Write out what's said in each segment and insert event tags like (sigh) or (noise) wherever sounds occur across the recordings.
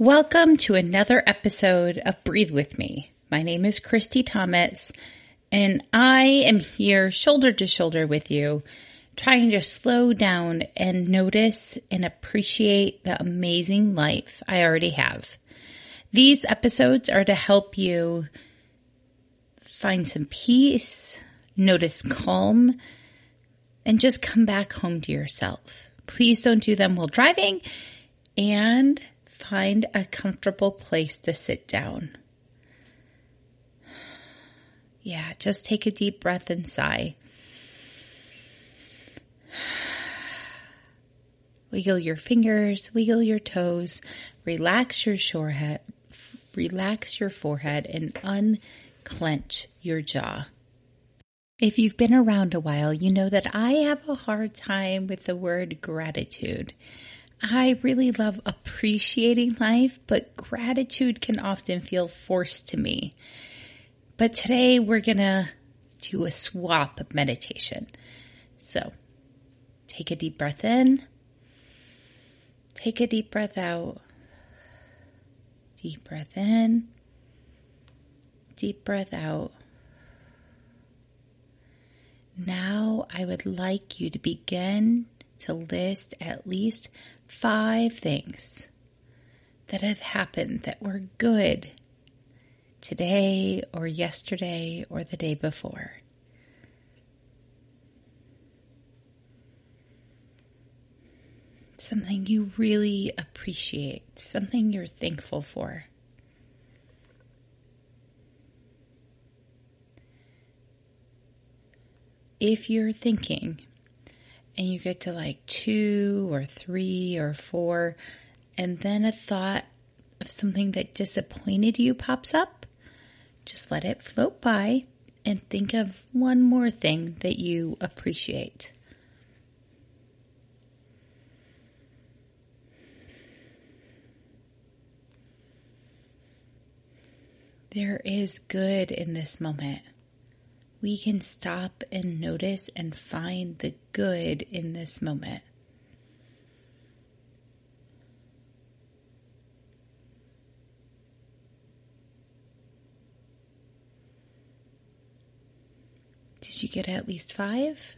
Welcome to another episode of Breathe With Me. My name is Christy Thomas, and I am here shoulder to shoulder with you, trying to slow down and notice and appreciate the amazing life I already have. These episodes are to help you find some peace, notice calm, and just come back home to yourself. Please don't do them while driving and find a comfortable place to sit down. Yeah, just take a deep breath and sigh. (sighs) Wiggle your fingers, wiggle your toes, relax your forehead, relax your forehead and unclench your jaw. If you've been around a while, you know that I have a hard time with the word gratitude. I really love appreciating life, but gratitude can often feel forced to me. But today we're going to do a swap of meditation. So take a deep breath in, take a deep breath out, deep breath in, deep breath out. Now I would like you to begin to list at least five things that have happened that were good today or yesterday or the day before. Something you really appreciate, something you're thankful for. If you're thinking and you get to like two or three or four, and then a thought of something that disappointed you pops up, just let it float by and think of one more thing that you appreciate. There is good in this moment. We can stop and notice and find the good in this moment. Did you get at least five?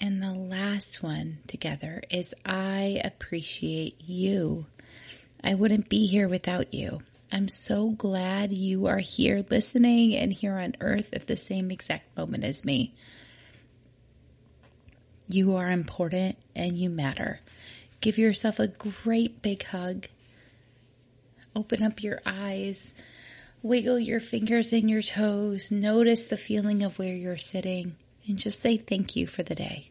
And the last one together is I appreciate you. I wouldn't be here without you. I'm so glad you are here listening and here on earth at the same exact moment as me. You are important and you matter. Give yourself a great big hug. Open up your eyes. Wiggle your fingers and your toes. Notice the feeling of where you're sitting and just say thank you for the day.